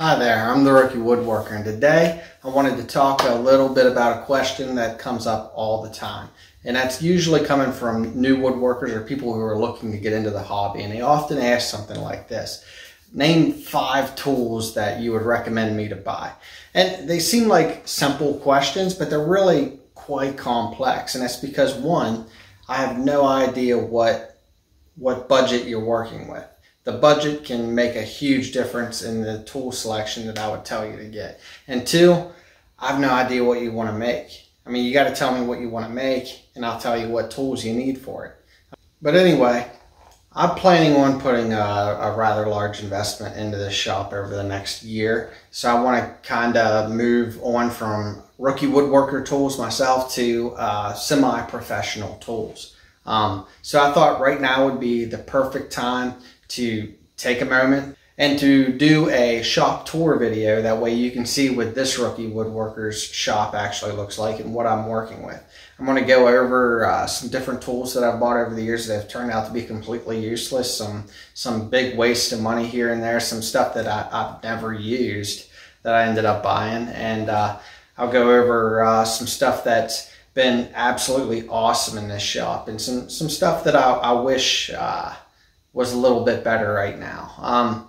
Hi there, I'm the Rookie Woodworker, and today I wanted to talk a little bit about a question that comes up all the time. And that's usually coming from new woodworkers or people who are looking to get into the hobby. And they often ask something like this Name five tools that you would recommend me to buy. And they seem like simple questions, but they're really quite complex. And that's because, one, I have no idea what, what budget you're working with the budget can make a huge difference in the tool selection that I would tell you to get. And two, I have no idea what you want to make. I mean, you got to tell me what you want to make, and I'll tell you what tools you need for it. But anyway, I'm planning on putting a, a rather large investment into this shop over the next year. So I want to kind of move on from rookie woodworker tools myself to uh, semi-professional tools. Um, so I thought right now would be the perfect time to take a moment and to do a shop tour video. That way you can see what this rookie woodworker's shop actually looks like and what I'm working with. I'm going to go over uh, some different tools that I've bought over the years that have turned out to be completely useless. Some some big waste of money here and there. Some stuff that I, have never used that I ended up buying. And uh, I'll go over uh, some stuff that's been absolutely awesome in this shop and some, some stuff that I, I wish uh, was a little bit better right now. Um,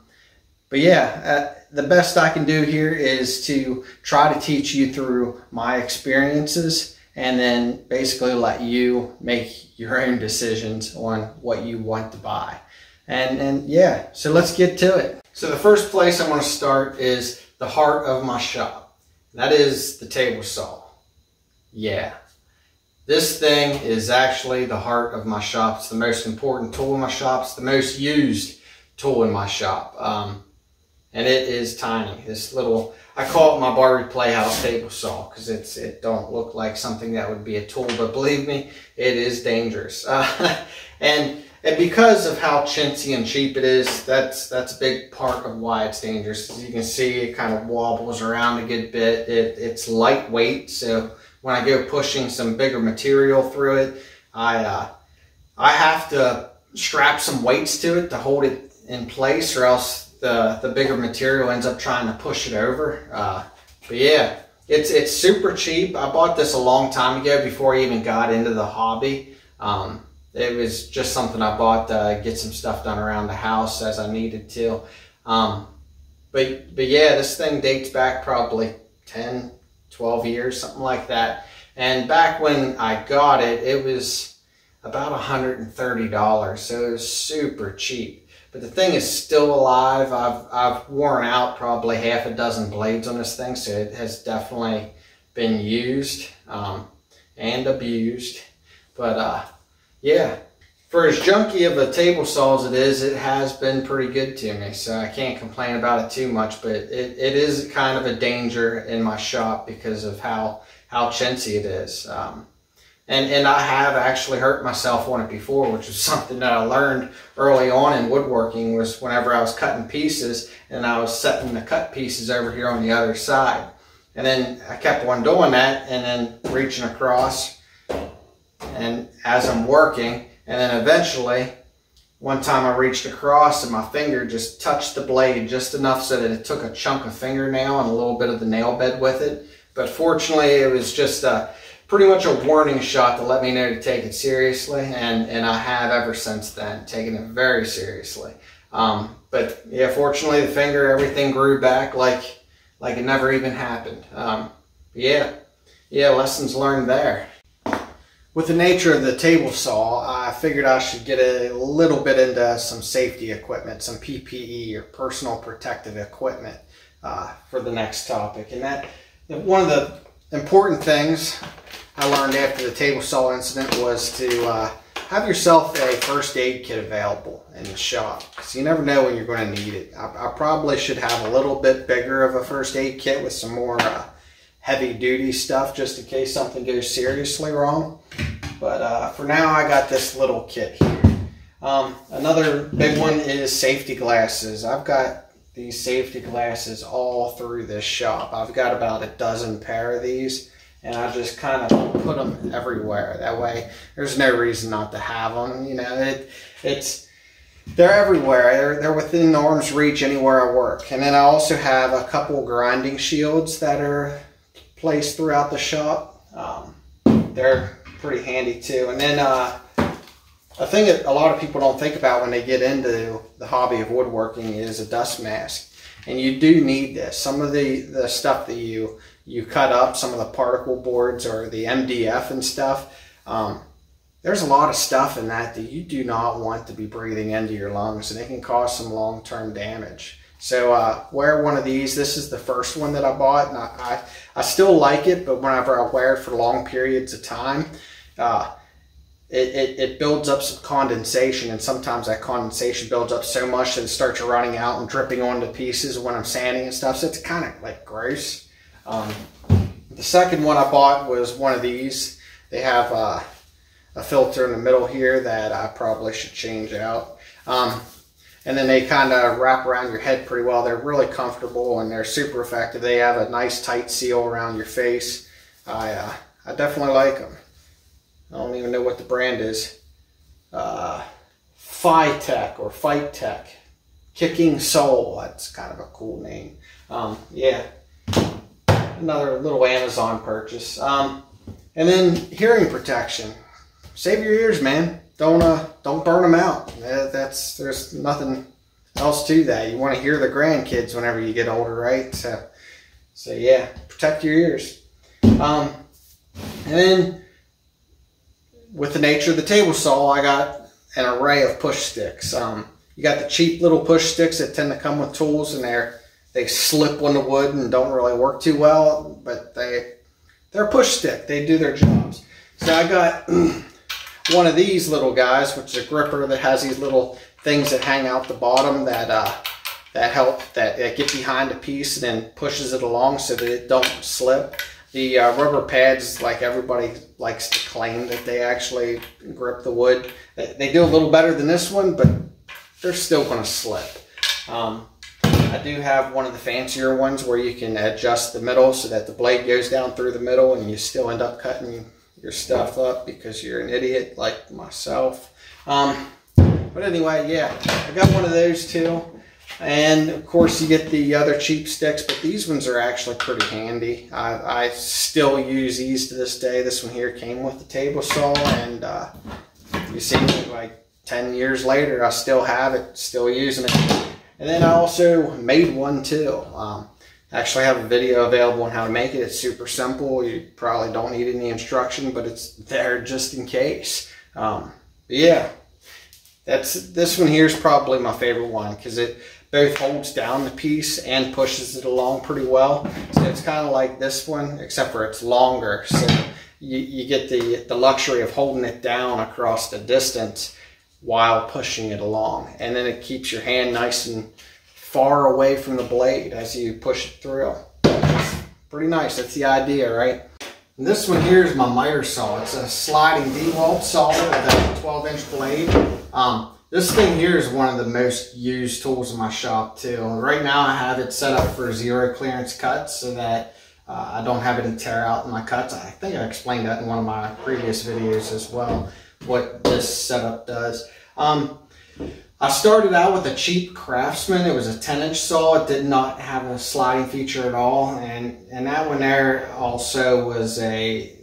but yeah, uh, the best I can do here is to try to teach you through my experiences and then basically let you make your own decisions on what you want to buy. And, and yeah, so let's get to it. So the first place I want to start is the heart of my shop. That is the table saw. Yeah, this thing is actually the heart of my shop. It's the most important tool in my shop. It's the most used tool in my shop. Um, and it is tiny. This little, I call it my Barbie Playhouse table saw because it's it don't look like something that would be a tool, but believe me, it is dangerous. Uh, and and because of how chintzy and cheap it is, that's that's a big part of why it's dangerous. As you can see, it kind of wobbles around a good bit. It, it's lightweight, so when I go pushing some bigger material through it, I, uh, I have to strap some weights to it to hold it in place or else the, the bigger material ends up trying to push it over. Uh, but yeah, it's, it's super cheap. I bought this a long time ago before I even got into the hobby. Um, it was just something I bought to get some stuff done around the house as I needed to. Um, but, but yeah, this thing dates back probably 10, 12 years, something like that. And back when I got it, it was about $130, so it was super cheap. But the thing is still alive. I've, I've worn out probably half a dozen blades on this thing, so it has definitely been used um, and abused. But uh, yeah, for as junky of a table saw as it is, it has been pretty good to me. So I can't complain about it too much, but it, it is kind of a danger in my shop because of how, how chintzy it is. Um, and, and I have actually hurt myself on it before, which is something that I learned early on in woodworking was whenever I was cutting pieces and I was setting the cut pieces over here on the other side. And then I kept on doing that and then reaching across and as I'm working, and then eventually, one time I reached across and my finger just touched the blade just enough so that it took a chunk of fingernail and a little bit of the nail bed with it. But fortunately, it was just a, pretty much a warning shot to let me know to take it seriously. And, and I have ever since then taken it very seriously. Um, but yeah, fortunately, the finger, everything grew back like, like it never even happened. Um, yeah, yeah, lessons learned there. With the nature of the table saw, I figured I should get a little bit into some safety equipment, some PPE or personal protective equipment uh, for the next topic. And that one of the important things I learned after the table saw incident was to uh, have yourself a first aid kit available in the shop because you never know when you're going to need it. I, I, probably should have a little bit bigger of a first aid kit with some more uh, heavy duty stuff just in case something goes seriously wrong. But uh, for now, I got this little kit here. Um, another big one is safety glasses. I've got these safety glasses all through this shop. I've got about a dozen pair of these and I just kind of put them everywhere. That way, there's no reason not to have them. You know, it, it's they're everywhere. They're, they're within arm's reach anywhere I work. And then I also have a couple grinding shields that are placed throughout the shop. Um, they're pretty handy too. And then uh, a thing that a lot of people don't think about when they get into the hobby of woodworking is a dust mask. And you do need this. Some of the, the stuff that you, you cut up, some of the particle boards or the MDF and stuff, um, there's a lot of stuff in that that you do not want to be breathing into your lungs and it can cause some long-term damage. So uh, wear one of these. This is the first one that I bought and I, I, I, still like it, but whenever I wear it for long periods of time, uh, it, it, it, builds up some condensation and sometimes that condensation builds up so much that it starts running out and dripping onto pieces when I'm sanding and stuff. So it's kind of like gross. Um, the second one I bought was one of these. They have uh, a filter in the middle here that I probably should change out. Um, and then they kind of wrap around your head pretty well. They're really comfortable and they're super effective. They have a nice tight seal around your face. I, uh, I definitely like them. I don't even know what the brand is. Uh, Phi-Tech or Fight Tech. Kicking Soul. That's kind of a cool name. Um, yeah. Another little Amazon purchase. Um, and then hearing protection. Save your ears, man. Don't uh, don't burn them out. That's there's nothing else to that. You want to hear the grandkids whenever you get older, right? So, so yeah, protect your ears. Um, and then with the nature of the table saw, I got an array of push sticks. Um, you got the cheap little push sticks that tend to come with tools and they're, they slip on the wood and don't really work too well, but they, they're push stick. They do their jobs. So I got one of these little guys, which is a gripper that has these little things that hang out the bottom that, uh, that help, that, that get behind a piece and then pushes it along so that it don't slip. The uh, rubber pads, like everybody likes to claim that they actually grip the wood. They do a little better than this one, but they're still going to slip. Um, I do have one of the fancier ones where you can adjust the middle so that the blade goes down through the middle and you still end up cutting your stuff up because you're an idiot like myself. Um, but anyway, yeah, I got one of those too. And of course you get the other cheap sticks, but these ones are actually pretty handy. I, I still use these to this day. This one here came with the table saw and uh, you see like 10 years later, I still have it, still using it. And then I also made one too. Um, actually have a video available on how to make it. It's super simple. You probably don't need any instruction, but it's there just in case. Um, yeah, that's this one here is probably my favorite one because it both holds down the piece and pushes it along pretty well. So it's kind of like this one, except for it's longer. So you, you get the, the luxury of holding it down across the distance while pushing it along. And then it keeps your hand nice and far away from the blade as you push it through. Pretty nice, that's the idea, right? And this one here is my miter saw. It's a sliding DeWalt saw with a 12 inch blade. Um, this thing here is one of the most used tools in my shop too. Right now I have it set up for zero clearance cuts so that uh, I don't have any tear out in my cuts. I think I explained that in one of my previous videos as well, what this setup does. Um, I started out with a cheap Craftsman. It was a 10 inch saw. It did not have a sliding feature at all. And, and that one there also was a,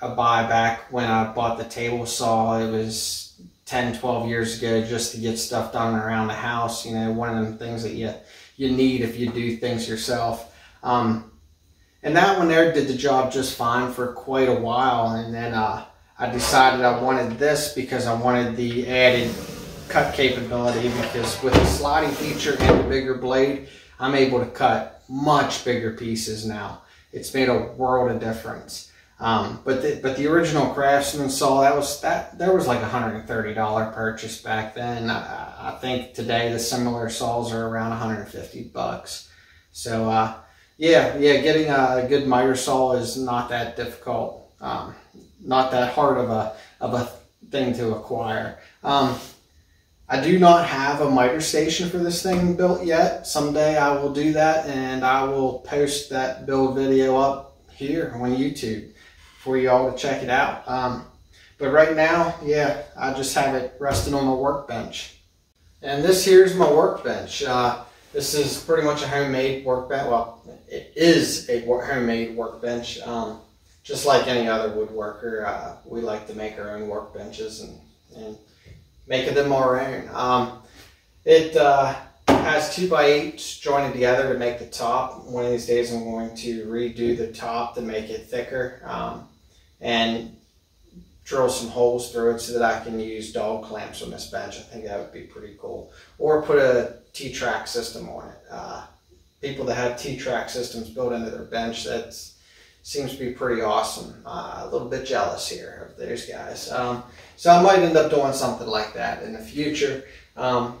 a buyback when I bought the table saw. It was 10, 12 years ago just to get stuff done around the house. You know, one of them things that you, you need if you do things yourself. Um, and that one there did the job just fine for quite a while. And then uh, I decided I wanted this because I wanted the added cut capability because with the sliding feature and the bigger blade, I'm able to cut much bigger pieces now. It's made a world of difference. Um, but the, but the original Craftsman saw that was that there was like a hundred and thirty dollar purchase back then. I, I, think today the similar saws are around 150 bucks. So uh, yeah, yeah, getting a good miter saw is not that difficult, um, not that hard of a of a thing to acquire. Um, I do not have a miter station for this thing built yet. Someday I will do that and I will post that build video up here on YouTube for y'all to check it out. Um, but right now, yeah, I just have it resting on my workbench. And this here's my workbench. Uh, this is pretty much a homemade workbench. Well, it is a homemade workbench. Um, just like any other woodworker, uh, we like to make our own workbenches and, and make them our own. Um, it uh, has two by eights jointed together to make the top. One of these days I'm going to redo the top to make it thicker um, and drill some holes through it so that I can use dog clamps on this bench. I think that would be pretty cool. Or put a T-track system on it. Uh, people that have T-track systems built into their bench, that seems to be pretty awesome. Uh, a little bit jealous here of those guys. Um, so I might end up doing something like that in the future. Um,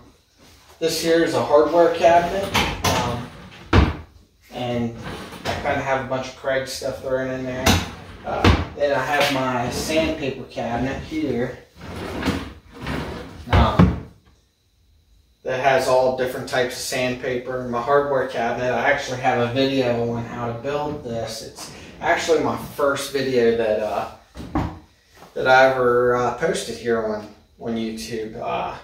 this here is a hardware cabinet. Um, and I kind of have a bunch of Kreg stuff thrown in there. Uh, then I have my sandpaper cabinet here. Um, that has all different types of sandpaper. My hardware cabinet, I actually have a video on how to build this. It's actually my first video that uh, that I ever uh, posted here on, on YouTube. Uh,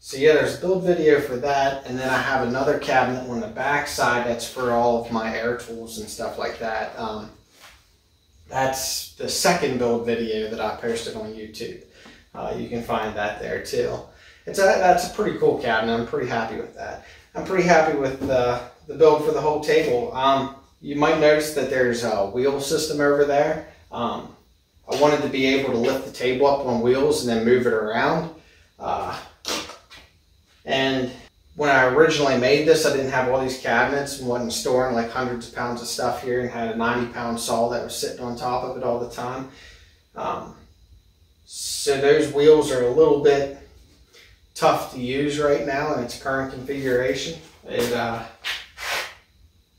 so yeah, there's a build video for that, and then I have another cabinet on the back side that's for all of my air tools and stuff like that. Um, that's the second build video that I posted on YouTube. Uh, you can find that there too. It's a, that's a pretty cool cabinet. I'm pretty happy with that. I'm pretty happy with the, the build for the whole table. Um, you might notice that there's a wheel system over there. Um, I wanted to be able to lift the table up on wheels and then move it around. Uh, and when I originally made this, I didn't have all these cabinets and wasn't storing like hundreds of pounds of stuff here and had a 90 pound saw that was sitting on top of it all the time. Um, so those wheels are a little bit tough to use right now in its current configuration. It, uh,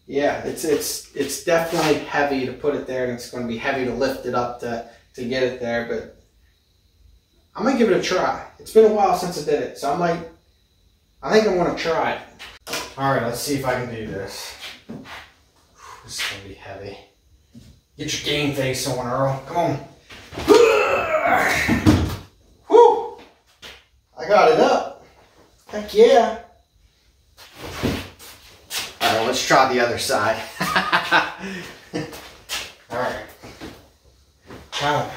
yeah, it's, it's, it's definitely heavy to put it there and it's going to be heavy to lift it up to, to get it there, but I'm going to give it a try. It's been a while since I did it, so I might I think I'm gonna try it. All right, let's see if I can do this. This is gonna be heavy. Get your game face on, Earl. Come on. Whew! I got it up. Heck yeah. Right, let's try the other side. All right. Count.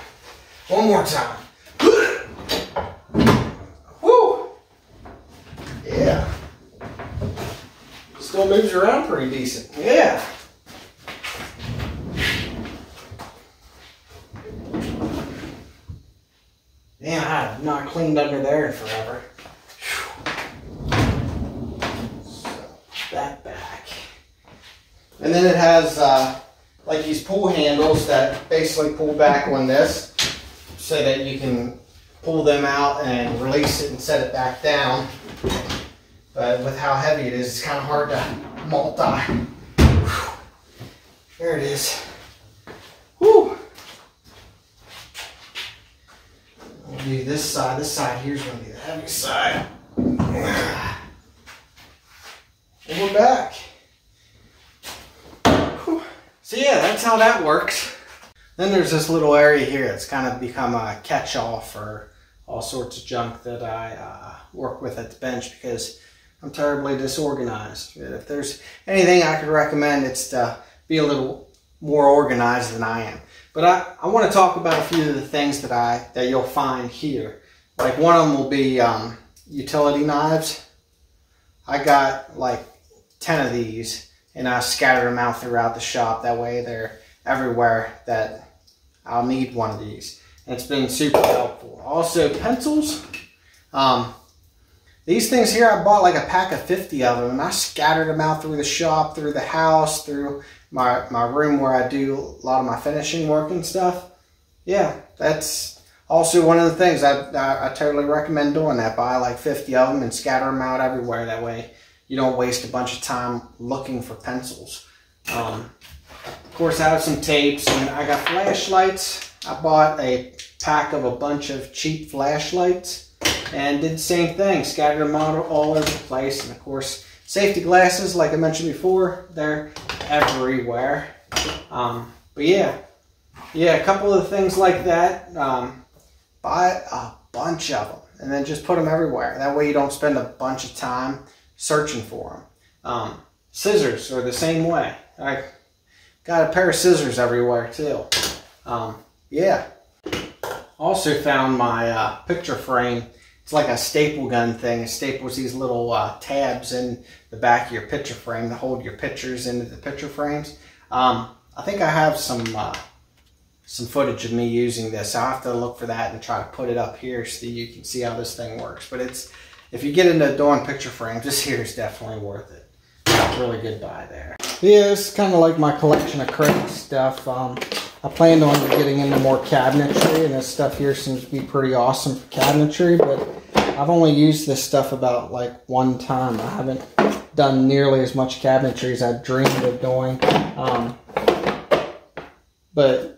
One more time. Woo! Yeah. Still moves around pretty decent. Yeah. Man, I have not cleaned under there in forever. That. And then it has uh, like these pull handles that basically pull back on this so that you can pull them out and release it and set it back down. But with how heavy it is, it's kind of hard to multi. Whew. There it is. Whew. We'll do this side. This side here is going to be the heavy side. And we're back. So yeah, that's how that works. Then there's this little area here. that's kind of become a catch-all for all sorts of junk that I uh, work with at the bench because I'm terribly disorganized. If there's anything I could recommend, it's to be a little more organized than I am. But I, I want to talk about a few of the things that I that you'll find here. Like one of them will be um, utility knives. I got like 10 of these and I scatter them out throughout the shop. That way they're everywhere that I'll need one of these. And it's been super helpful. Also pencils. Um, these things here, I bought like a pack of 50 of them and I scattered them out through the shop, through the house, through my, my room where I do a lot of my finishing work and stuff. Yeah, that's also one of the things I, I, I totally recommend doing that. Buy like 50 of them and scatter them out everywhere. That way you don't waste a bunch of time looking for pencils. Um, of course, I have some tapes and I got flashlights. I bought a pack of a bunch of cheap flashlights and did the same thing, scattered them out all over the place. And of course, safety glasses, like I mentioned before, they're everywhere. Um, but yeah, yeah, a couple of things like that. Um, buy a bunch of them. and then just put them everywhere. That way you don't spend a bunch of time searching for them. Um, scissors are the same way. I got a pair of scissors everywhere too. Um, yeah. Also found my uh, picture frame. It's like a staple gun thing. It staples these little uh, tabs in the back of your picture frame to hold your pictures into the picture frames. Um, I think I have some uh, some footage of me using this. I'll have to look for that and try to put it up here so you can see how this thing works. But it's if you get into a doing picture frames, this here is definitely worth it. Really good buy there. Yeah, it's kind of like my collection of Kreg stuff. Um, I planned on getting into more cabinetry, and this stuff here seems to be pretty awesome for cabinetry, but I've only used this stuff about like one time. I haven't done nearly as much cabinetry as I dreamed of doing. Um, but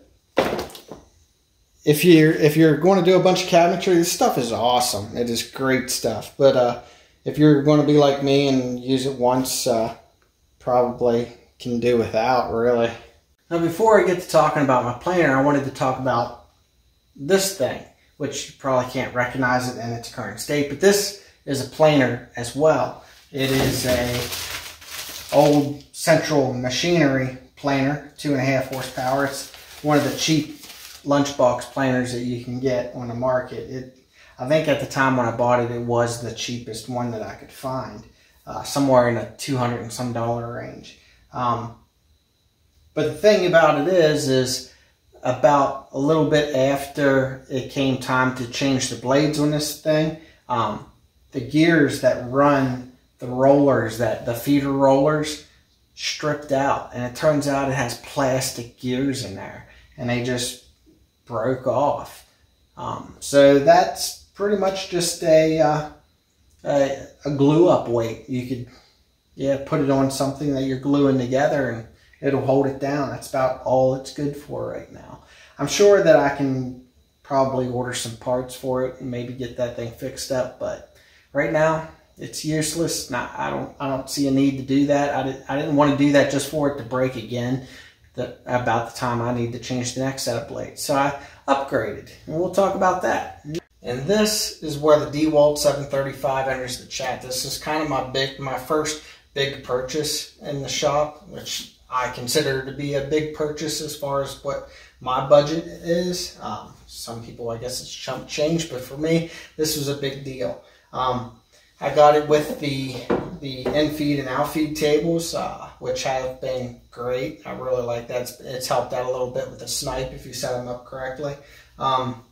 if you're if you're going to do a bunch of cabinetry, this stuff is awesome. It is great stuff. But uh, if you're going to be like me and use it once, uh, probably can do without really. Now, before I get to talking about my planer, I wanted to talk about this thing, which you probably can't recognize it in its current state. But this is a planer as well. It is a old Central Machinery planer, two and a half horsepower. It's one of the cheap lunchbox planers that you can get on the market. It, I think at the time when I bought it, it was the cheapest one that I could find, uh, somewhere in a 200 and some dollar range. Um, but the thing about it is, is about a little bit after it came time to change the blades on this thing, um, the gears that run the rollers, that the feeder rollers, stripped out, and it turns out it has plastic gears in there, and they just broke off. Um, so that's pretty much just a, uh, a, a glue up weight. You could yeah put it on something that you're gluing together and it'll hold it down. That's about all it's good for right now. I'm sure that I can probably order some parts for it and maybe get that thing fixed up, but right now it's useless. Not, I don't I don't see a need to do that. I, did, I didn't want to do that just for it to break again that about the time I need to change the next set of blades. So I upgraded, and we'll talk about that. And this is where the DeWalt 735 enters the chat. This is kind of my big, my first big purchase in the shop, which I consider to be a big purchase as far as what my budget is. Um, some people, I guess it's chump change, but for me, this was a big deal. Um, I got it with the the in-feed and out-feed tables, uh, which have been great. I really like that. It's, helped out a little bit with the snipe if you set them up correctly. Um,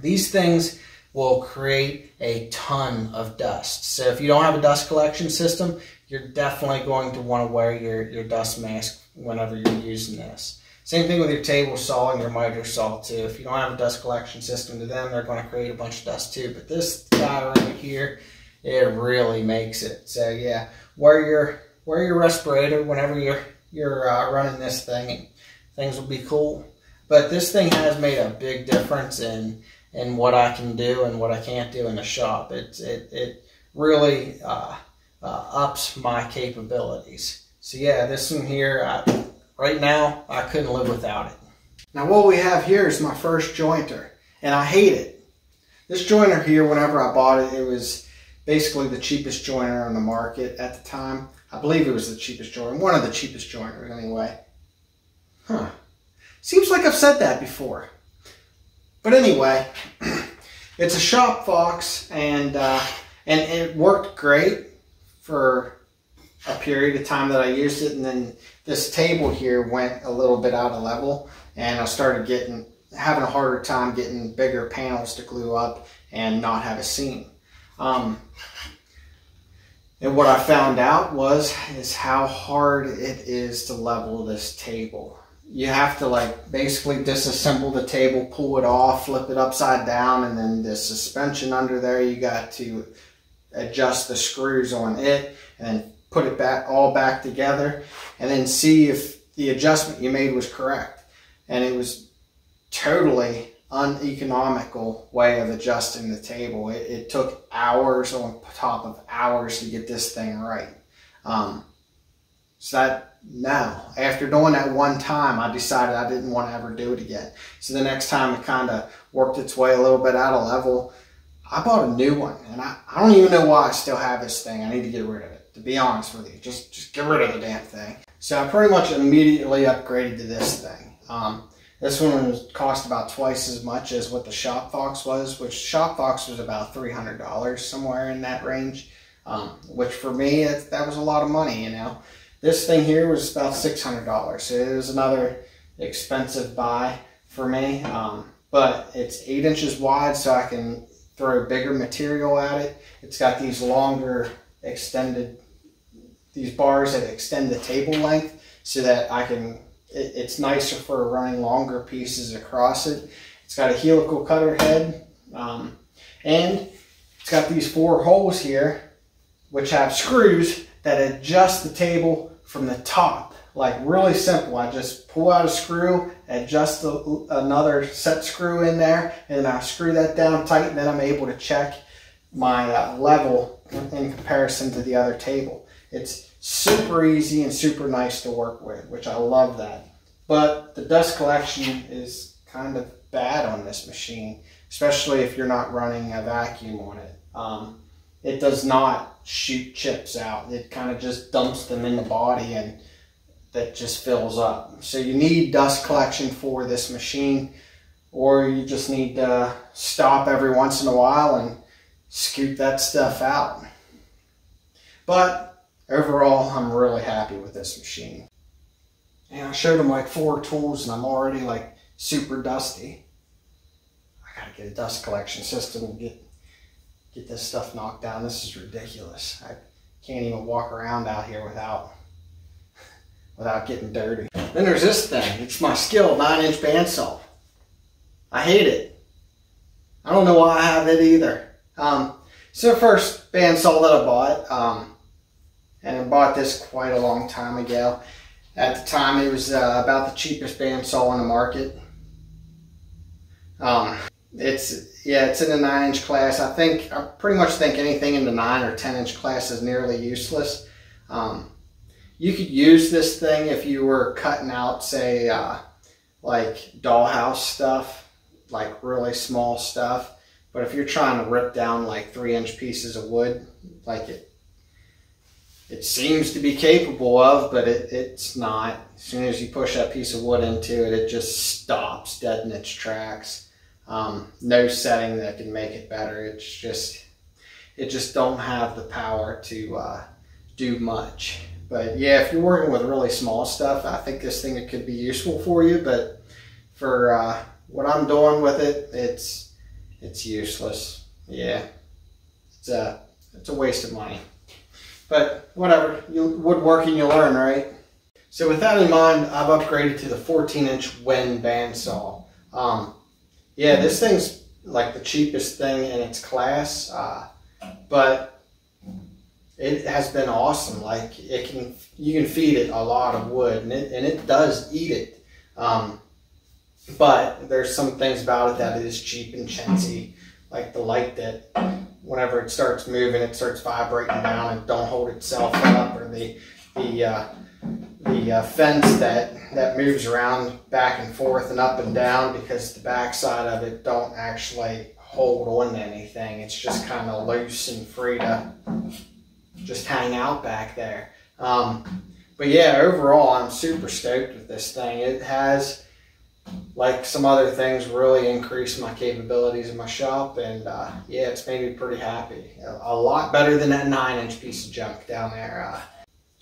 these things will create a ton of dust. So if you don't have a dust collection system, you're definitely going to want to wear your, your dust mask whenever you're using this. Same thing with your table saw and your miter saw too. If you don't have a dust collection system to them, they're going to create a bunch of dust too. But this guy right here, it really makes it. So yeah, wear your wear your respirator whenever you're you're uh, running this thing, and things will be cool. But this thing has made a big difference in in what I can do and what I can't do in the shop. It it it really uh, uh, ups my capabilities. So yeah, this one here, I, right now, I couldn't live without it. Now what we have here is my first jointer, and I hate it. This jointer here, whenever I bought it, it was basically the cheapest joiner on the market at the time. I believe it was the cheapest joiner, one of the cheapest joiners anyway. Huh. Seems like I've said that before. But anyway, it's a Shop Fox and uh, and it worked great for a period of time that I used it and then this table here went a little bit out of level and I started getting having a harder time getting bigger panels to glue up and not have a seam. Um, and what I found out was is how hard it is to level this table. You have to like basically disassemble the table, pull it off, flip it upside down, and then the suspension under there, you got to adjust the screws on it and put it back all back together and then see if the adjustment you made was correct. And it was totally uneconomical way of adjusting the table. It, it, took hours on top of hours to get this thing right. Um, so that now, after doing that one time, I decided I didn't want to ever do it again. So the next time it kind of worked its way a little bit out of level, I bought a new one, and I, I don't even know why I still have this thing. I need to get rid of it, to be honest with you. Just, just get rid of the damn thing. So I pretty much immediately upgraded to this thing. Um, this one cost about twice as much as what the Shop Fox was, which Shop Fox was about $300, somewhere in that range. Um, which for me, that, that was a lot of money, you know. This thing here was about $600, so it was another expensive buy for me. Um, but it's eight inches wide, so I can throw bigger material at it. It's got these longer extended, these bars that extend the table length so that I can, it's nicer for running longer pieces across it. It's got a helical cutter head um, and it's got these four holes here which have screws that adjust the table from the top. Like really simple. I just pull out a screw, adjust a, another set screw in there, and I screw that down tight, and then I'm able to check my uh, level in comparison to the other table. It's super easy and super nice to work with, which I love that. But the dust collection is kind of bad on this machine, especially if you're not running a vacuum on it. Um, it does not shoot chips out. It kind of just dumps them in the body and that just fills up. So you need dust collection for this machine or you just need to stop every once in a while and scoop that stuff out. But overall, I'm really happy with this machine. And I showed him like four tools and I'm already like super dusty. I gotta get a dust collection system to get get this stuff knocked down. This is ridiculous. I can't even walk around out here without without getting dirty. Then there's this thing. It's my Skil, 9-inch bandsaw. I hate it. I don't know why I have it either. Um, so the first bandsaw that I bought, um, and I bought this quite a long time ago. At the time, it was uh, about the cheapest bandsaw on the market. Um, it's yeah, it's in the nine inch class. I think I pretty much think anything in the nine or ten inch class is nearly useless. Um, you could use this thing if you were cutting out, say, uh, like dollhouse stuff, like really small stuff. But if you're trying to rip down like three inch pieces of wood, like it, it seems to be capable of, but it, it's not. As soon as you push that piece of wood into it, it just stops dead in its tracks. Um, no setting that can make it better. It's just, it just don't have the power to uh, do much. But yeah, if you're working with really small stuff, I think this thing could be useful for you. But for uh, what I'm doing with it, it's it's useless. Yeah, it's a it's a waste of money. But whatever, you woodworking you learn, right? So with that in mind, I've upgraded to the 14 inch Wen bandsaw. Um, yeah, this thing's like the cheapest thing in its class, uh, but it has been awesome. Like it can, you can feed it a lot of wood, and it and it does eat it. Um, but there's some things about it that is cheap and chintzy, like the light that whenever it starts moving, it starts vibrating down and don't hold itself up, or the the uh, the uh, fence that that moves around back and forth and up and down because the backside of it don't actually hold on to anything. It's just kind of loose and free to just hang out back there. Um, but yeah, overall, I'm super stoked with this thing. It has, like some other things, really increased my capabilities in my shop, and uh, yeah, it's made me pretty happy. A, lot better than that nine-inch piece of junk down there. Uh,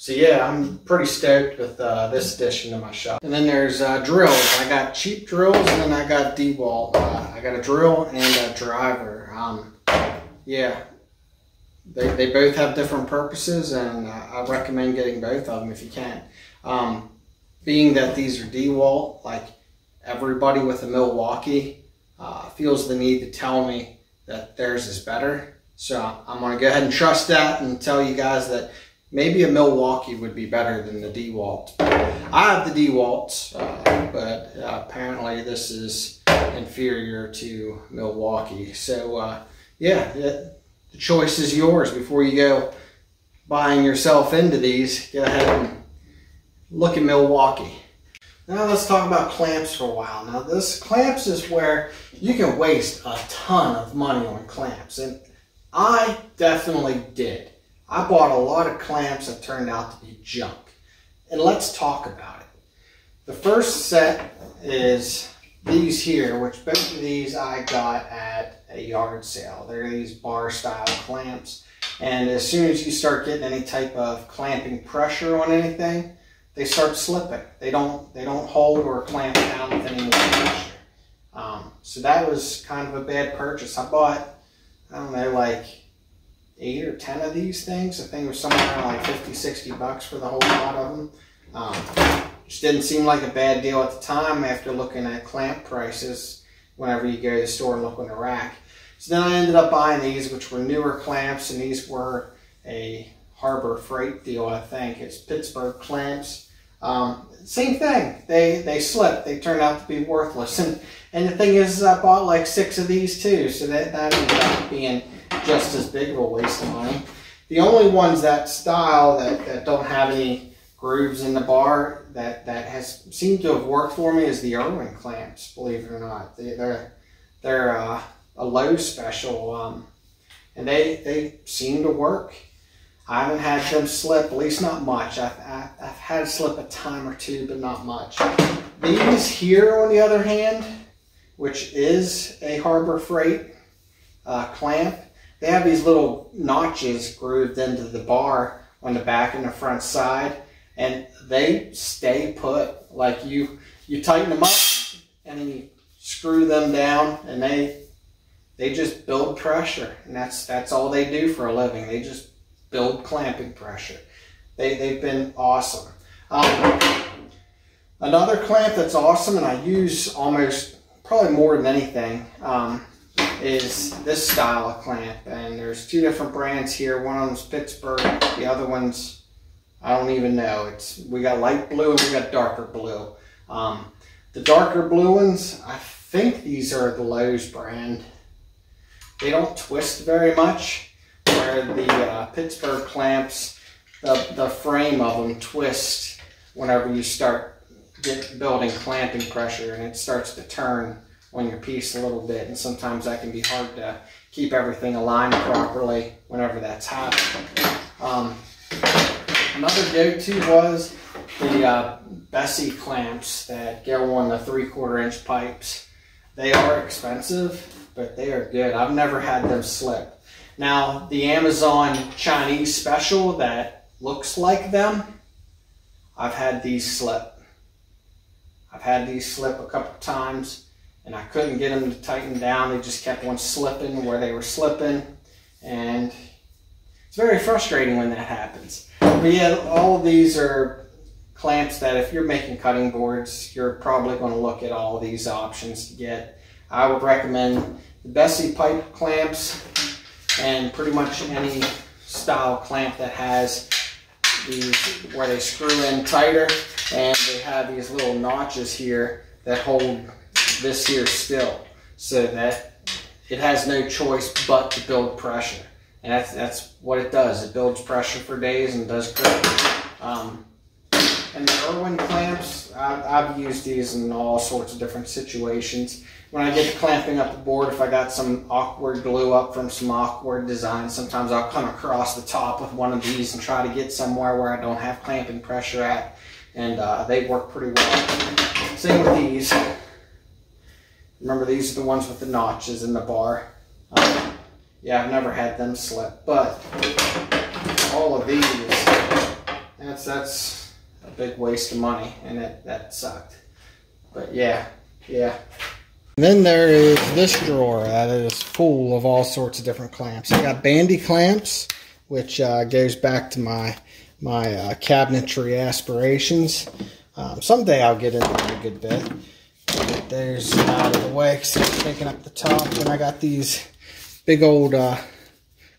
so yeah, I'm pretty stoked with uh, this addition to my shop. And then there's uh, drills. I got cheap drills and then I got DeWalt. Uh, I got a drill and a driver. Um, yeah, they, they both have different purposes and uh, I recommend getting both of them if you can. Um, being that these are DeWalt, like everybody with a Milwaukee uh, feels the need to tell me that theirs is better. So I'm going to go ahead and trust that and tell you guys that Maybe a Milwaukee would be better than the DeWalt. I have the DeWalts, uh, but uh, apparently this is inferior to Milwaukee. So uh, yeah, the, the choice is yours before you go buying yourself into these. Go ahead and look at Milwaukee. Now let's talk about clamps for a while. Now this clamps is where you can waste a ton of money on clamps. And I definitely did. I bought a lot of clamps that turned out to be junk. And let's talk about it. The first set is these here, which both of these I got at a yard sale. They're these bar style clamps. And as soon as you start getting any type of clamping pressure on anything, they start slipping. They don't they don't hold or clamp down with any more pressure. Um, so that was kind of a bad purchase. I bought I don't know like eight or ten of these things. I think it was somewhere around like 50, 60 bucks for the whole lot of them. Um, just didn't seem like a bad deal at the time after looking at clamp prices whenever you go to the store and look on the rack. So then I ended up buying these, which were newer clamps, and these were a Harbor Freight deal, I think. It's Pittsburgh clamps. Um, same thing. They they slipped. They turned out to be worthless. And and the thing is, I bought like six of these too, so that that ended up being just as big of a waste of money. The only ones that style that, that don't have any grooves in the bar that that has seemed to have worked for me is the Irwin clamps. Believe it or not, they, they're they're uh, a low special, um, and they they seem to work. I haven't had them slip, at least not much. I've, I've had slip a time or two, but not much. These here, on the other hand, which is a Harbor Freight uh, clamp, they have these little notches grooved into the bar on the back and the front side, and they stay put. Like you, you tighten them up, and then you screw them down, and they they just build pressure, and that's that's all they do for a living. They just build clamping pressure. They, they've been awesome. Um, another clamp that's awesome, and I use almost probably more than anything, um, is this style of clamp. And there's two different brands here. One of them's Pittsburgh, the other one's, I don't even know. It's We got light blue and we got darker blue. Um, the darker blue ones, I think these are the Lowe's brand. They don't twist very much where the uh, Pittsburgh clamps, the, the frame of them twist whenever you start get, building clamping pressure and it starts to turn on your piece a little bit and sometimes that can be hard to keep everything aligned properly whenever that's happening. Um, another go-to was the uh, Bessey clamps that go on the three-quarter inch pipes. They are expensive, but they are good. I've never had them slip. Now, the Amazon Chinese special that looks like them, I've had these slip. I've had these slip a couple times and I couldn't get them to tighten down. They just kept on slipping where they were slipping and it's very frustrating when that happens. But yeah, all of these are clamps that if you're making cutting boards, you're probably going to look at all these options to get. I would recommend the Bessey pipe clamps and pretty much any style clamp that has these where they screw in tighter and they have these little notches here that hold this here still so that it has no choice but to build pressure. And that's that's what it does. It builds pressure for days and does great. Um, and the Irwin clamps I, I've used these in all sorts of different situations when I get to clamping up the board, if I got some awkward glue up from some awkward design, sometimes I'll come across the top with one of these and try to get somewhere where I don't have clamping pressure at. And uh, they work pretty well. Same with these. Remember, these are the ones with the notches in the bar. Um, yeah, I've never had them slip, but all of these, that's, that's a big waste of money, and it, that sucked. But yeah, yeah. Then there is this drawer that is full of all sorts of different clamps. I got bandy clamps, which uh, goes back to my my uh, cabinetry aspirations. Um, someday I'll get into a good bit. Get those out of the way because it's taking up the top. And I got these big old uh,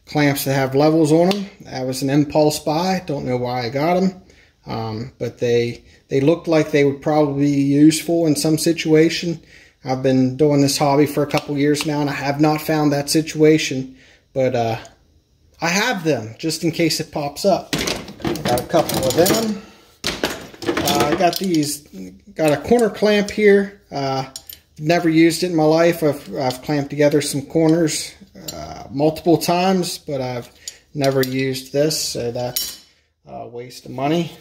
clamps that have levels on them. That was an impulse buy. Don't know why I got them. Um, but they they looked like they would probably be useful in some situation. I've been doing this hobby for a couple years now, and I have not found that situation. But uh, I have them, just in case it pops up. Got a couple of them. Uh, I got these, got a corner clamp here. Uh, never used it in my life. I've, I've clamped together some corners uh, multiple times, but I've never used this, so that's a waste of money.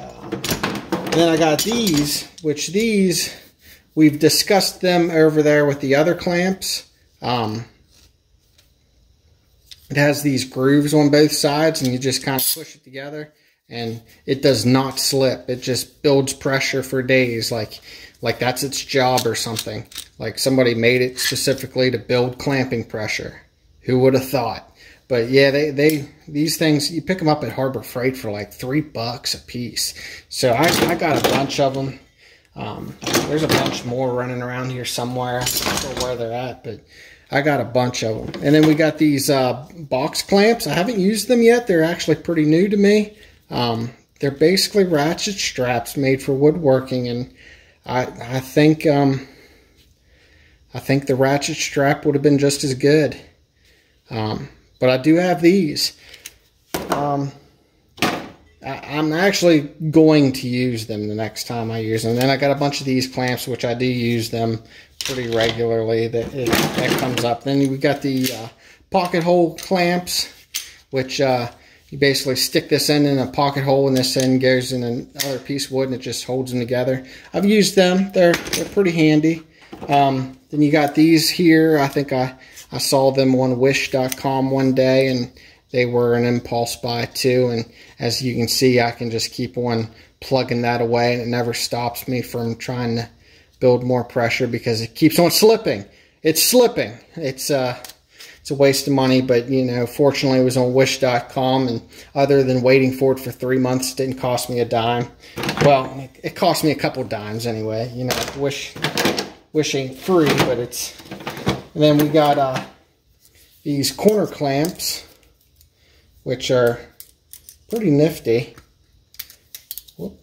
Um, then I got these, which these, we've discussed them over there with the other clamps. Um, it has these grooves on both sides, and you just kind of push it together and it does not slip. It just builds pressure for days like like that's its job or something. Like somebody made it specifically to build clamping pressure. Who would have thought? But yeah, they, they these things, you pick them up at Harbor Freight for like three bucks a piece. So I, I got a bunch of them. Um, there's a bunch more running around here somewhere. I don't know where they're at, but I got a bunch of them. And then we got these uh, box clamps. I haven't used them yet. They're actually pretty new to me. Um, they're basically ratchet straps made for woodworking, and I I think um, I think the ratchet strap would have been just as good. Um, but I do have these. I, am actually going to use them the next time I use them. Then I got a bunch of these clamps, which I do use them pretty regularly. That it, that comes up. Then we got the uh, pocket hole clamps, which uh, you basically stick this end in a pocket hole and this end goes in another piece of wood and it just holds them together. I've used them. They're, they're pretty handy. Um, then you got these here. I think I, I saw them on wish.com one day and they were an impulse buy too. And as you can see, I can just keep on plugging that away and it never stops me from trying to build more pressure because it keeps on slipping. It's slipping. It's, uh, it's a waste of money, but you know, fortunately it was on wish.com and other than waiting for it for three months, didn't cost me a dime. Well, it cost me a couple dimes anyway. You know, wish, wish ain't free, but it's, and then we got uh, these corner clamps, which are pretty nifty. Whoop.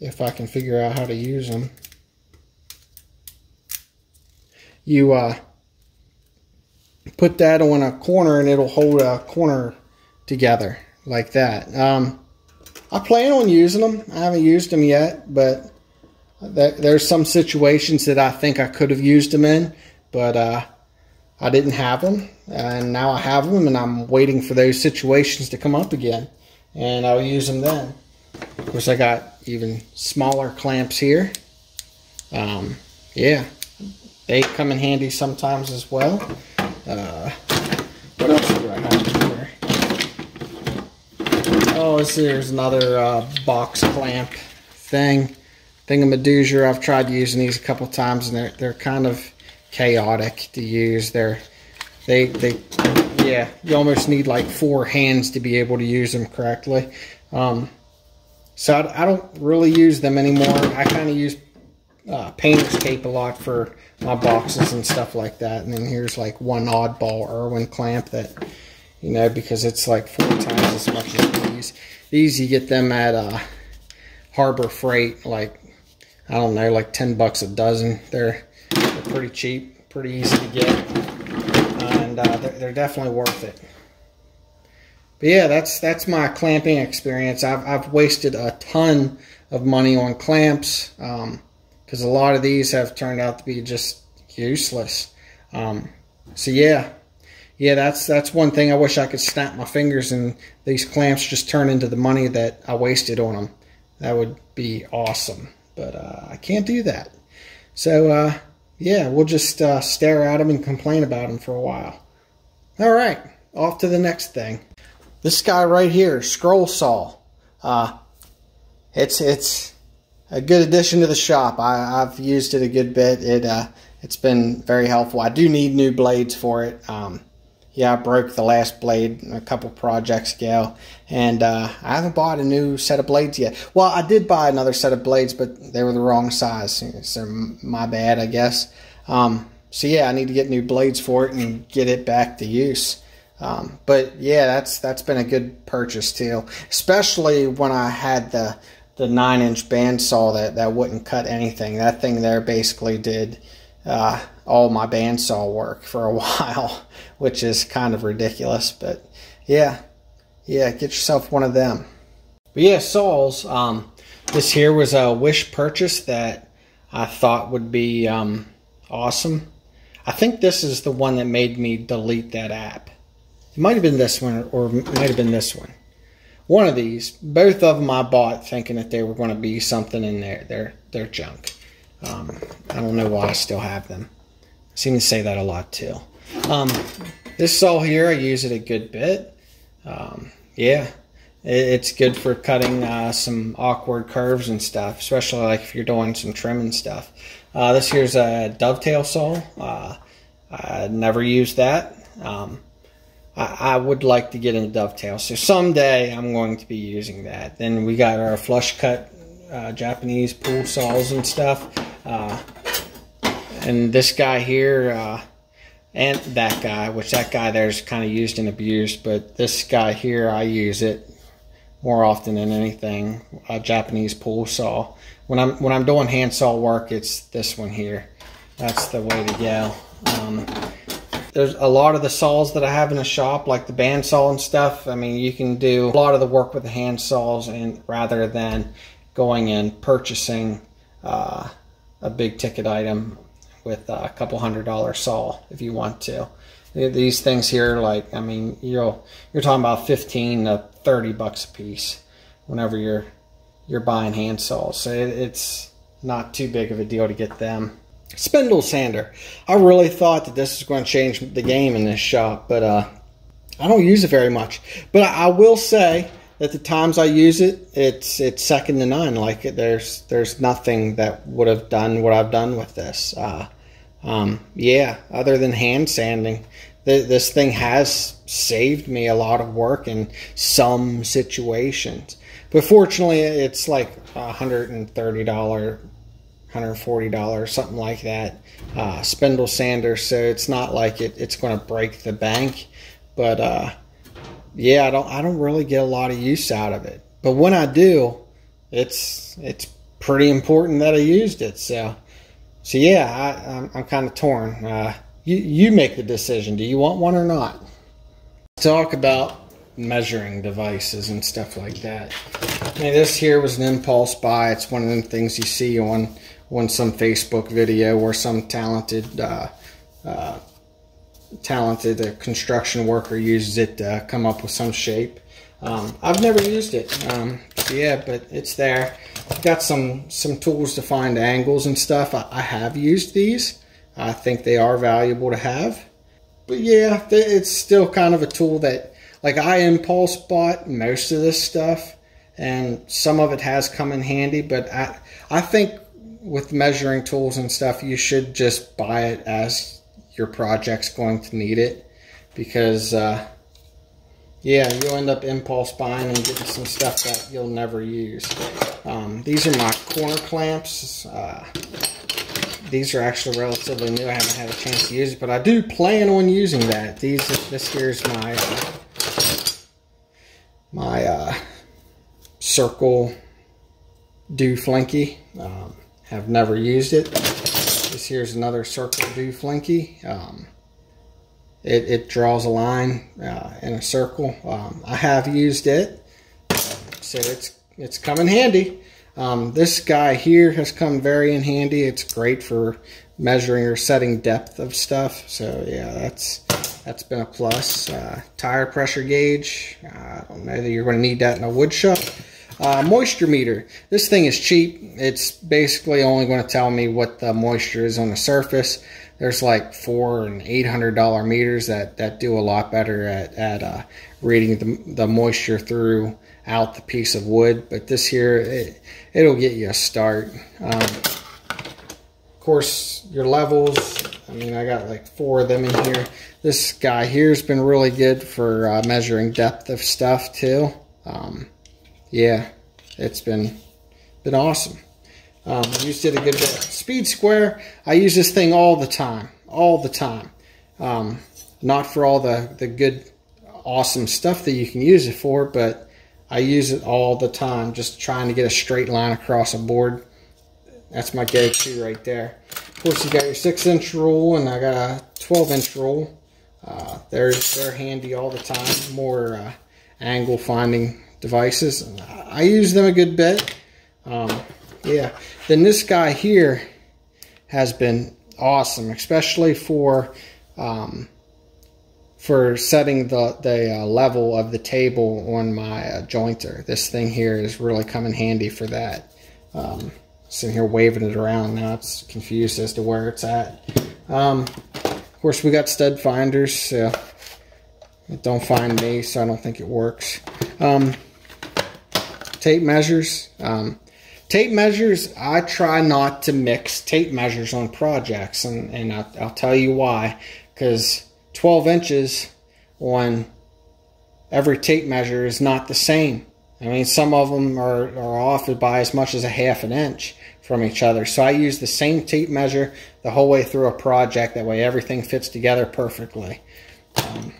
If I can figure out how to use them. You, uh, put that on a corner and it'll hold a corner together like that. Um, I plan on using them. I haven't used them yet, but there's some situations that I think I could have used them in, but uh, I didn't have them, and now I have them, and I'm waiting for those situations to come up again, and I'll use them then. Of course, I got even smaller clamps here. Um, yeah, they come in handy sometimes as well. Uh, what else do I have here? Oh, this here's another uh, box clamp thing. Thingamadoozer. I've tried using these a couple times, and they're they're kind of chaotic to use. They're they they yeah. You almost need like four hands to be able to use them correctly. Um, so I, I don't really use them anymore. I kind of use uh, painter's tape a lot for my boxes and stuff like that. And then here's like one oddball Irwin clamp that, you know, because it's like four times as much as these. These you get them at uh, Harbor Freight, like, I don't know, like 10 bucks a dozen. They're, they're pretty cheap, pretty easy to get. Uh, they're, definitely worth it. But yeah, that's that's my clamping experience. I've, I've wasted a ton of money on clamps. Um, because a lot of these have turned out to be just useless. Um, so yeah, yeah, that's that's one thing I wish I could snap my fingers and these clamps just turn into the money that I wasted on them. That would be awesome, but uh, I can't do that. So uh, yeah, we'll just uh, stare at them and complain about them for a while. All right, off to the next thing. This guy right here, scroll saw. Uh, it's it's a good addition to the shop. I, have used it a good bit. It uh, it's been very helpful. I do need new blades for it. Um, yeah, I broke the last blade a couple projects ago, and uh, I haven't bought a new set of blades yet. Well, I did buy another set of blades, but they were the wrong size, so my bad, I guess. Um, so yeah, I need to get new blades for it and get it back to use. Um, but yeah, that's that's been a good purchase too, especially when I had the the nine inch bandsaw that, that wouldn't cut anything. That thing there basically did uh, all my bandsaw work for a while, which is kind of ridiculous. But yeah, yeah, get yourself one of them. But yeah, saws. Um, this here was a wish purchase that I thought would be um, awesome. I think this is the one that made me delete that app. It might have been this one or it might have been this one. One of these. Both of them I bought thinking that they were going to be something in there. They're, they're junk. Um, I don't know why I still have them. I seem to say that a lot too. Um, this saw here, I use it a good bit. Um, yeah, it's good for cutting uh, some awkward curves and stuff, especially like if you're doing some trimming stuff. Uh, this here's a dovetail saw. Uh, I never used that. Um, I, I, would like to get into dovetail, so someday I'm going to be using that. Then we got our flush cut uh, Japanese pull saws and stuff. Uh, and this guy here, uh, and that guy, which that guy there's kind of used and abused, but this guy here, I use it more often than anything. A Japanese pull saw. When I'm when I'm doing handsaw work, it's this one here. That's the way to go. Um, there's a lot of the saws that I have in the shop, like the bandsaw and stuff. I mean, you can do a lot of the work with the hand saws, and rather than going and purchasing uh, a big ticket item with a couple hundred dollar saw if you want to. These things here, like I mean, you're you're talking about 15 to 30 bucks a piece whenever you're you're buying hand saws. So it, it's not too big of a deal to get them. Spindle sander. I really thought that this was going to change the game in this shop, but uh, I don't use it very much. But I, I will say that the times I use it, it's it's second to none. Like there's there's nothing that would have done what I've done with this. Uh, um, yeah, other than hand sanding, th- this thing has saved me a lot of work in some situations. But fortunately, it's like a hundred and thirty dollar, hundred forty dollars, something like that. Uh, spindle sander, so it's not like it, it's going to break the bank, but uh, yeah, I don't I don't really get a lot of use out of it. But when I do, it's it's pretty important that I used it. So so yeah, I, I'm, I'm kind of torn. Uh, you you make the decision. Do you want one or not? Talk about measuring devices and stuff like that. I mean, this here was an impulse buy. It's one of them things you see on on some Facebook video or some talented uh, uh, talented uh, construction worker uses it to come up with some shape. Um, I've never used it, um, so yeah, but it's there. Got some some tools to find angles and stuff. I, I, have used these. I think they are valuable to have. But yeah, it's still kind of a tool that, like I impulse bought most of this stuff, and some of it has come in handy. But I I think with measuring tools and stuff, you should just buy it as your project's going to need it. Because uh, yeah you'll end up impulse buying and getting some stuff that you'll never use. Um, these are my corner clamps. Uh, these are actually relatively new. I haven't had a chance to use it but I do plan on using that. These this here's my uh, my uh, circle do flinky um, have never used it this here's another circle do flinky. Um, it, it, draws a line uh, in a circle. Um, I have used it, so it's it's come in handy. Um, this guy here has come very in handy. It's great for measuring or setting depth of stuff. So yeah, that's that's been a plus. Uh, tire pressure gauge. I don't know that you're going to need that in a wood shop. Uh, moisture meter. This thing is cheap. It's basically only going to tell me what the moisture is on the surface. There's like four and eight hundred dollar meters that that do a lot better at at uh, reading the the moisture through out the piece of wood. But this here, it, it'll get you a start. Um, of course, your levels. I mean, I got like four of them in here. This guy here has been really good for uh, measuring depth of stuff too. Um, yeah, it's been been awesome. Um, used it a good bit. Speed Square, I use this thing all the time, all the time. Um, not for all the, the good, awesome stuff that you can use it for, but I use it all the time, just trying to get a straight line across a board. That's my go-to right there. Of course, you got your 6-inch rule, and I got a 12-inch rule. Uh, they're, they're handy all the time. More uh, angle finding devices. I use them a good bit. Um, yeah. Then this guy here has been awesome, especially for um, for setting the, the uh, level of the table on my uh, jointer. This thing here is really coming handy for that. Um, sitting here waving it around now it's confused as to where it's at. Um, of course we got stud finders, so it don't find me, so I don't think it works. Um, tape measures. Um, tape measures, I try not to mix tape measures on projects, and, and I'll, I'll tell you why. Because 12 inches on every tape measure is not the same. I mean, some of them are, are off by as much as a half an inch from each other. So I use the same tape measure the whole way through a project. That way everything fits together perfectly. Um,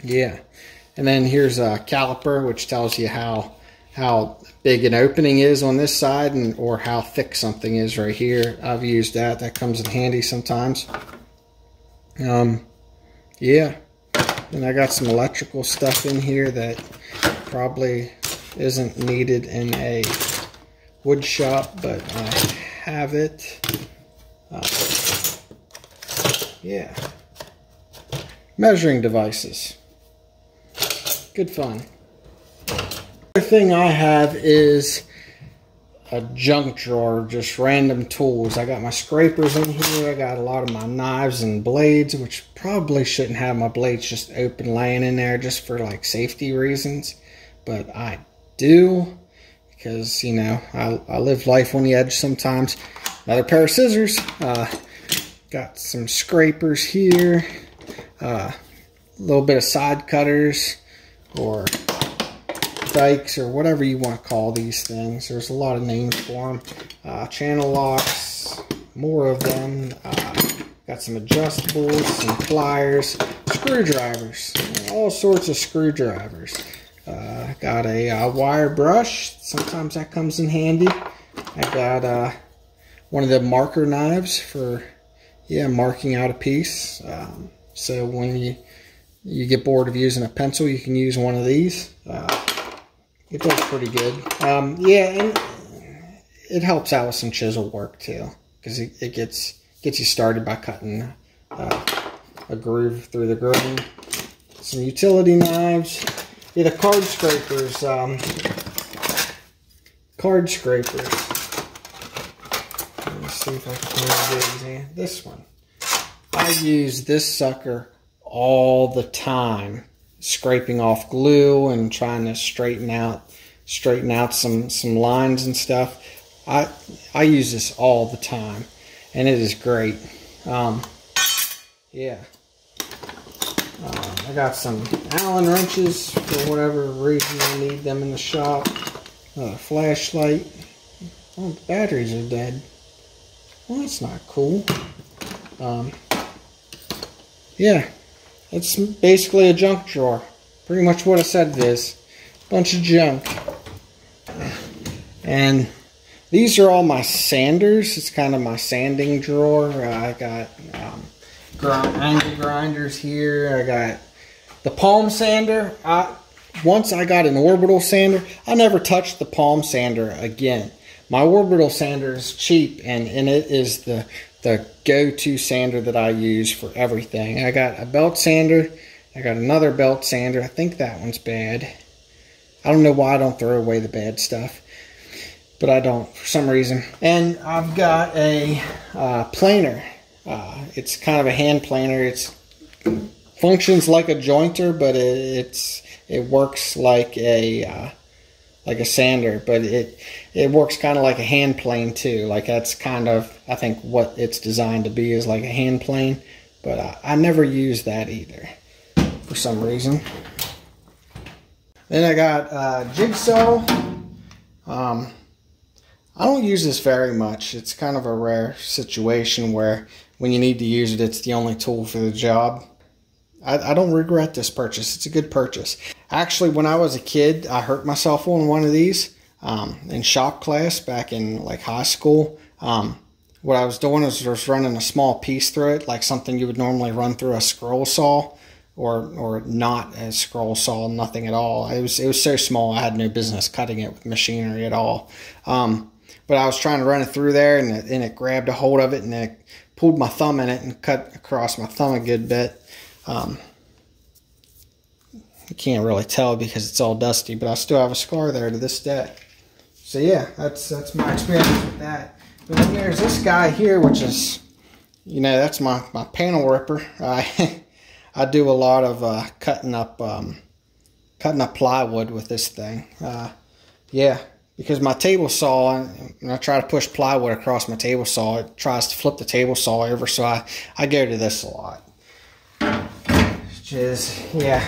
yeah. And then here's a caliper, which tells you how how big an opening is on this side and or how thick something is right here. I've used that. That comes in handy sometimes. Um, yeah. And I got some electrical stuff in here that probably isn't needed in a wood shop, but I have it. Uh, yeah. Measuring devices. Good fun. Other thing I have is a junk drawer, just random tools. I got my scrapers in here. I got a lot of my knives and blades, which probably shouldn't have my blades just open laying in there just for like safety reasons. But I do because, you know, I, I live life on the edge sometimes. Another pair of scissors. Uh, got some scrapers here. Uh, a little bit of side cutters or dikes or whatever you want to call these things. There's a lot of names for them. Uh, channel locks, more of them. Uh, got some adjustables, some pliers, screwdrivers, all sorts of screwdrivers. Uh, got a uh, wire brush. Sometimes that comes in handy. I got uh, one of the marker knives for, yeah, marking out a piece. Um, so when you you get bored of using a pencil, you can use one of these. Uh, it does pretty good. Um, yeah, and it helps out with some chisel work too, because it, it, gets gets you started by cutting uh, a groove through the grain. Some utility knives. Yeah, the card scrapers. Um, card scrapers. Let see if I can find. This one. I use this sucker all the time scraping off glue and trying to straighten out straighten out some some lines and stuff. I I use this all the time, and it is great. Um, yeah, uh, I got some Allen wrenches for whatever reason I need them in the shop. Uh, flashlight. Oh, the batteries are dead. Well, that's not cool. Um, yeah, it's basically a junk drawer. Pretty much what I said it is. Bunch of junk. And these are all my sanders. It's kind of my sanding drawer. I got um, angle grinders here. I got the palm sander. I, once I got an orbital sander, I never touched the palm sander again. My orbital sander is cheap and, and it is the the go-to sander that I use for everything. I got a belt sander. I got another belt sander. I think that one's bad. I don't know why I don't throw away the bad stuff, but I don't for some reason. And I've got a uh, planer. Uh, it's kind of a hand planer. It's functions like a jointer, but it, it's it works like a uh, like a sander, but it it works kind of like a hand plane too. Like that's kind of I think what it's designed to be is like a hand plane, but I, I never use that either for some reason. Then I got uh, jigsaw. Um, I don't use this very much. It's kind of a rare situation where when you need to use it, it's the only tool for the job. I, I don't regret this purchase. It's a good purchase. Actually, when I was a kid, I hurt myself on one of these um, in shop class back in like high school. Um, what I was doing was just running a small piece through it, like something you would normally run through a scroll saw. or or not a scroll saw, nothing at all. It was it was so small I had no business cutting it with machinery at all. Um, but I was trying to run it through there, and it, and it grabbed a hold of it, and it pulled my thumb in it and cut across my thumb a good bit. Um, you can't really tell because it's all dusty, but I still have a scar there to this day. So yeah, that's that's my experience with that. But then there's this guy here, which is, you know, that's my, my panel ripper. I I do a lot of uh, cutting up um, cutting up plywood with this thing. Uh, yeah, because my table saw, and I try to push plywood across my table saw, it tries to flip the table saw over. So I, I go to this a lot. Which is, yeah,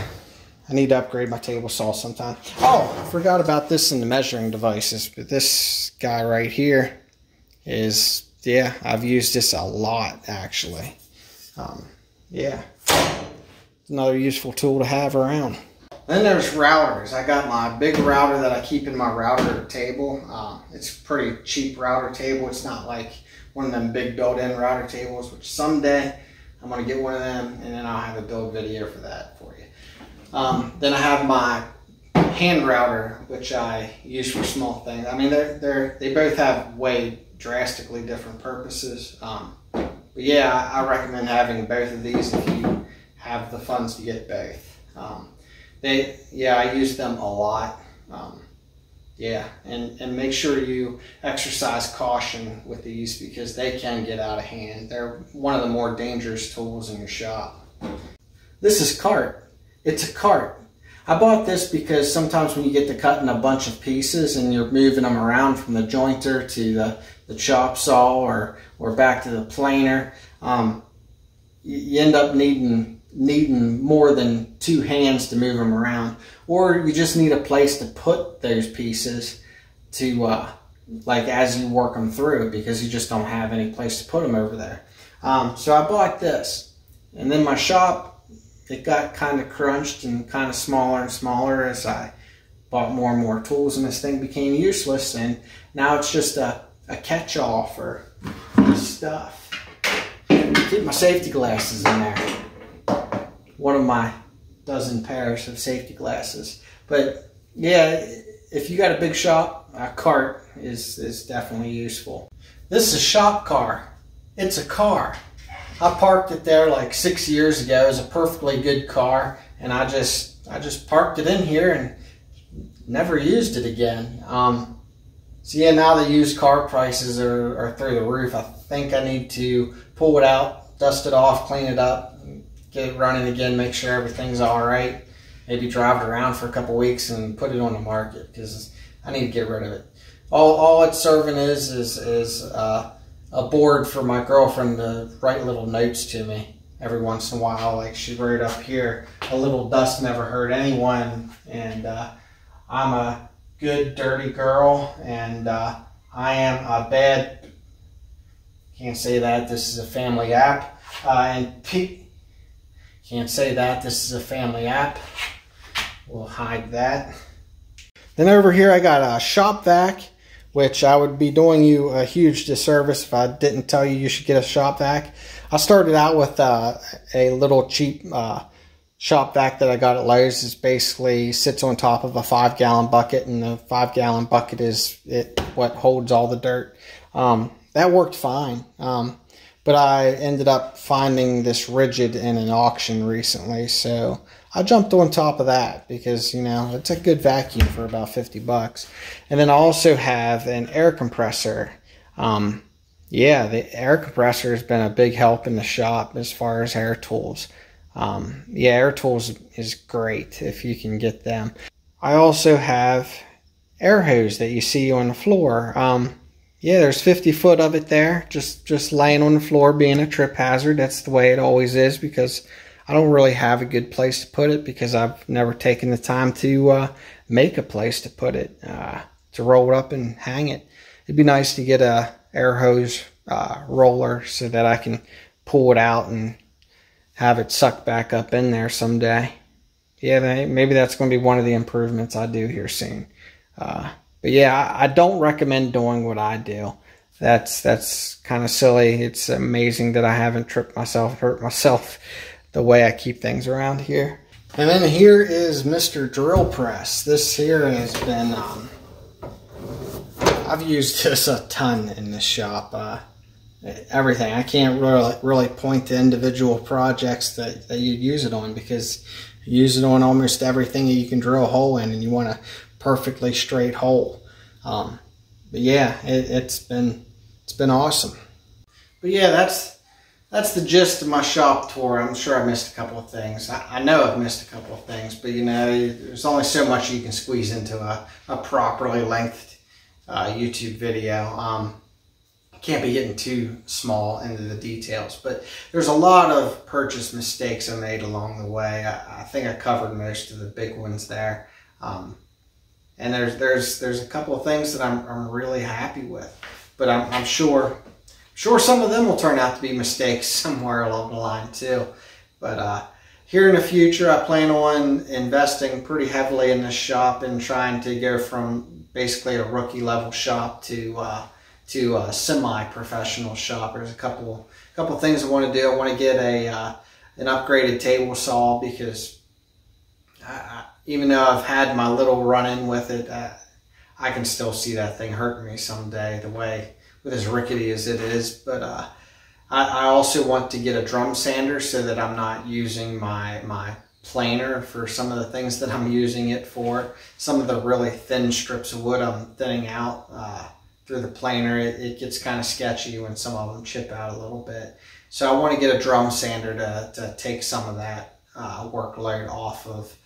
I need to upgrade my table saw sometime. Oh, I forgot about this in the measuring devices. But this guy right here is, yeah, I've used this a lot actually. Um, yeah, another useful tool to have around. Then there's routers. I got my big router that I keep in my router table. Uh, it's pretty cheap router table. It's not like one of them big built-in router tables, which someday I'm to get one of them and then I'll have a build video for that for you. Um, then I have my hand router, which I use for small things. I mean, they're, they're, they both have way drastically different purposes. Um, but yeah, I, I, recommend having both of these if you have the funds to get both. Um, they, yeah, I use them a lot. Um, yeah, and, and make sure you exercise caution with these because they can get out of hand. They're one of the more dangerous tools in your shop. This is cart. It's a cart. I bought this because sometimes when you get to cutting a bunch of pieces and you're moving them around from the jointer to the, the chop saw or, or back to the planer, um, you, you end up needing needing more than two hands to move them around. Or you just need a place to put those pieces to, uh, like as you work them through because you just don't have any place to put them over there. Um, so I bought this. And then my shop, it got kind of crunched and kind of smaller and smaller as I bought more and more tools and this thing became useless. And now it's just a, a catch-all for stuff. Keep my safety glasses in there one of my dozen pairs of safety glasses. But yeah, if you got a big shop, a cart is, is definitely useful. This is a shop car. It's a car. I parked it there like six years ago. It was a perfectly good car, and I just I just parked it in here and never used it again. Um, so yeah, now the used car prices are, are through the roof. I think I need to pull it out, dust it off, clean it up, get running again, make sure everything's all right. Maybe drive it around for a couple weeks and put it on the market because I need to get rid of it. All, all it's serving is is is uh, a board for my girlfriend to write little notes to me every once in a while. Like she wrote up here, a little dust never hurt anyone, and uh, I'm a good dirty girl, and uh, I am a bad. Can't say that. This is a family app, uh, and can't say that. This is a family app. We'll hide that. Then over here I got a shop vac, which I would be doing you a huge disservice if I didn't tell you you should get a shop vac. I started out with uh, a little cheap uh, shop vac that I got at Lowe's. It basically sits on top of a five gallon bucket, and the five gallon bucket is it what holds all the dirt. Um, that worked fine. Um, but I ended up finding this Ridgid in an auction recently, so I jumped on top of that because you know it's a good vacuum for about 50 bucks. And then I also have an air compressor. Um, yeah, the air compressor has been a big help in the shop as far as air tools. Um, yeah, air tools is great if you can get them. I also have air hose that you see on the floor. Um, yeah, there's 50 foot of it there, just just laying on the floor, being a trip hazard. That's the way it always is because I don't really have a good place to put it because I've never taken the time to uh, make a place to put it, uh, to roll it up and hang it. It'd be nice to get a air hose uh, roller so that I can pull it out and have it suck back up in there someday. Yeah, maybe that's going to be one of the improvements I do here soon. But yeah, I, don't recommend doing what I do. That's that's kind of silly. It's amazing that I haven't tripped myself, hurt myself the way I keep things around here. And then here is Mr. Drill Press. This here has been, um, I've used this a ton in this shop. Uh, everything. I can't really really point to individual projects that, that you'd use it on because you use it on almost everything that you can drill a hole in and you want a perfectly straight hole. Um, but yeah, it, it's been it's been awesome. But yeah, that's that's the gist of my shop tour. I'm sure I missed a couple of things. I, I know I've missed a couple of things, but you know, there's only so much you can squeeze into a, a properly lengthed uh, YouTube video. Um, can't be getting too small into the details, but there's a lot of purchase mistakes I made along the way. I, I think I covered most of the big ones there. Um, and there's there's there's a couple of things that I'm, I'm really happy with, but I'm, I'm sure sure some of them will turn out to be mistakes somewhere along the line too. But uh, here in the future, I plan on investing pretty heavily in this shop and trying to go from basically a rookie level shop to uh, to a semi-professional shop. There's a couple couple things I want to do. I want to get a uh, an upgraded table saw because I, even though I've had my little run-in with it, uh, I can still see that thing hurting me someday. The way with as rickety as it is, but uh, I, I also want to get a drum sander so that I'm not using my my planer for some of the things that I'm using it for. Some of the really thin strips of wood I'm thinning out. Uh, through the planer, it, it gets kind of sketchy when some of them chip out a little bit. So I want to get a drum sander to, to take some of that uh, workload off of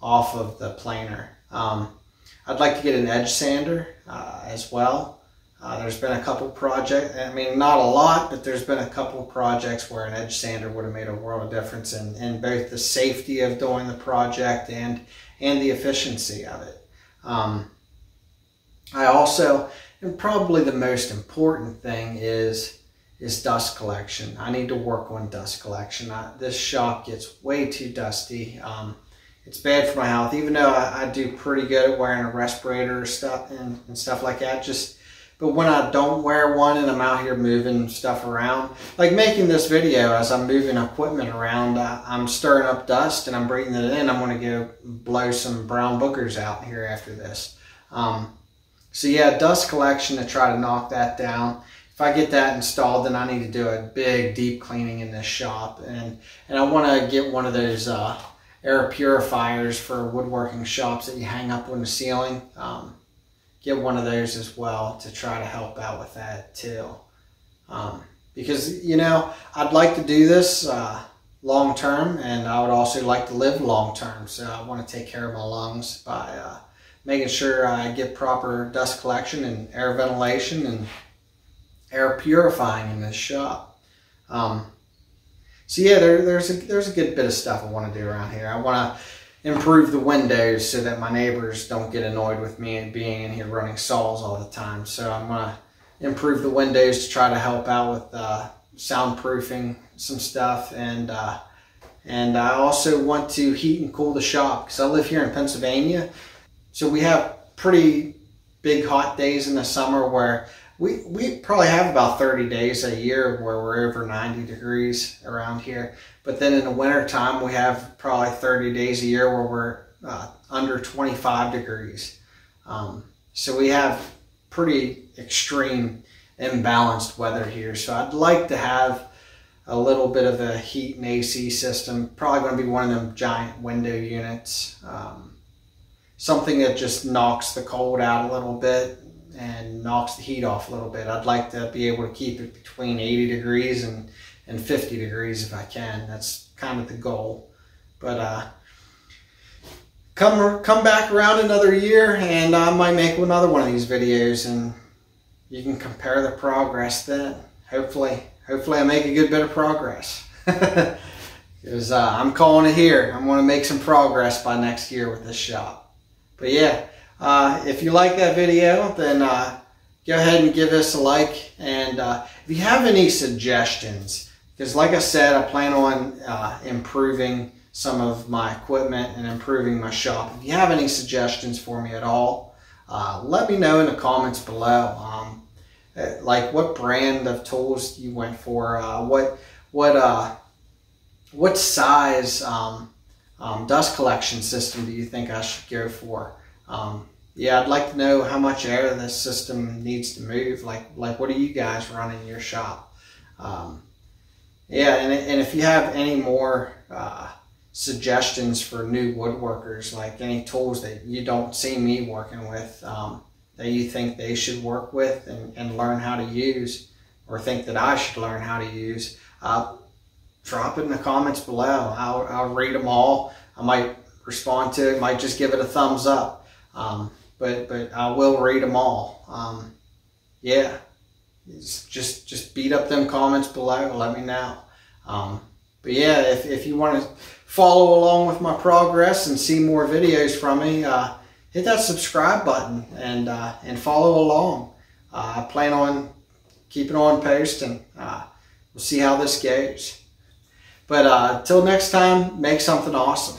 off of the planer. Um, I'd like to get an edge sander uh, as well. Uh, there's been a couple projects, I mean, not a lot, but there's been a couple projects where an edge sander would have made a world of difference in, in both the safety of doing the project and, and the efficiency of it. Um, I also and probably the most important thing is is dust collection. I need to work on dust collection. I, this shop gets way too dusty. Um, it's bad for my health, even though I, I, do pretty good at wearing a respirator stuff and, and stuff like that. Just but when I don't wear one and I'm out here moving stuff around, like making this video as I'm moving equipment around, I, I'm stirring up dust and I'm breathing it in. I'm going to go blow some brown bookers out here after this. Um, so yeah, dust collection to try to knock that down. If I get that installed, then I need to do a big deep cleaning in this shop. And, and I want to get one of those uh, air purifiers for woodworking shops that you hang up on the ceiling. Um, get one of those as well to try to help out with that too. Um, because, you know, I'd like to do this uh, long term and I would also like to live long term. So I want to take care of my lungs by uh, making sure I get proper dust collection and air ventilation and air purifying in this shop. Um, so yeah, there, there's a there's a good bit of stuff I want to do around here. I want to improve the windows so that my neighbors don't get annoyed with me and being in here running saws all the time. So I'm gonna improve the windows to try to help out with uh, soundproofing some stuff and uh, and I also want to heat and cool the shop because I live here in Pennsylvania so we have pretty big hot days in the summer where we, we probably have about 30 days a year where we're over 90 degrees around here. But then in the winter time, we have probably 30 days a year where we're uh, under 25 degrees. Um, so we have pretty extreme imbalanced weather here. So I'd like to have a little bit of a heat and AC system. Probably going to be one of them giant window units. Um, something that just knocks the cold out a little bit and knocks the heat off a little bit. I'd like to be able to keep it between 80 degrees and, and 50 degrees if I can. That's kind of the goal. But uh, come come back around another year and I might make another one of these videos and you can compare the progress then. Hopefully, hopefully I make a good bit of progress. Because uh, I'm calling it here. I'm going to make some progress by next year with this shop. But yeah, uh, if you like that video, then uh, go ahead and give us a like. And uh, if you have any suggestions, because like I said, I plan on uh, improving some of my equipment and improving my shop. If you have any suggestions for me at all, uh, let me know in the comments below. Um, uh, like what brand of tools you went for, what what what size um, um, dust collection system do you think I should go for? Um, yeah, I'd like to know how much air this system needs to move. Like, like what do you guys run in your shop? Um, yeah, and, and if you have any more uh, suggestions for new woodworkers, like any tools that you don't see me working with, um, that you think they should work with and, and learn how to use, or think that I should learn how to use, uh, drop it in the comments below. I'll, I'll read them all. I might respond to it, might just give it a thumbs up. Um, but, but I will read them all. Um, yeah, it's just, just beat up them comments below. Let me know. Um, but yeah, if, if you want to follow along with my progress and see more videos from me, uh, hit that subscribe button and, uh, and follow along. Uh, I plan on keeping on posting. Uh, we'll see how this goes. But uh, till next time, make something awesome.